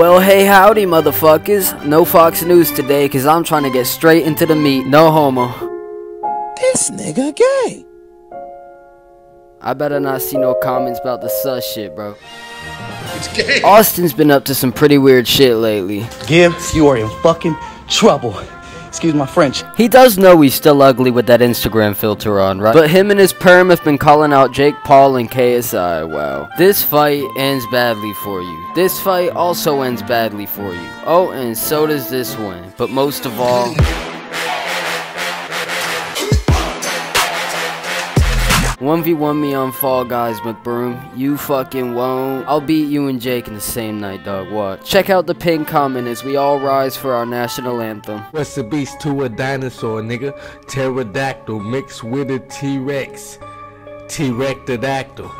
Well, hey, howdy, motherfuckers. No Fox News today, cause I'm trying to get straight into the meat. No homo. This nigga gay. I better not see no comments about the sus shit, bro. It's gay. Austin's been up to some pretty weird shit lately. Gibbs, you are in fucking trouble. Excuse my French. He does know he's still ugly with that Instagram filter on, right? But him and his perm have been calling out Jake Paul and KSI. Wow. This fight ends badly for you. This fight also ends badly for you. Oh, and so does this one. But most of all... 1v1 me on Fall Guys, McBroom. You fucking won't. I'll beat you and Jake in the same night, dog. What? Check out the pinned comment as we all rise for our national anthem. Rest a beast to a dinosaur, nigga. Pterodactyl mixed with a T-Rex. T-Rectodactyl.